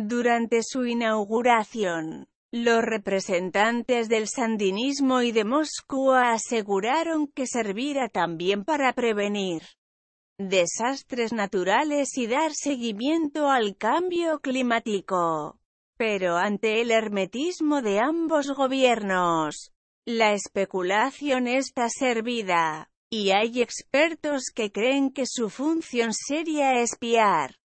Durante su inauguración, los representantes del sandinismo y de Moscú aseguraron que servirá también para prevenir desastres naturales y dar seguimiento al cambio climático. Pero ante el hermetismo de ambos gobiernos, la especulación está servida, y hay expertos que creen que su función sería espiar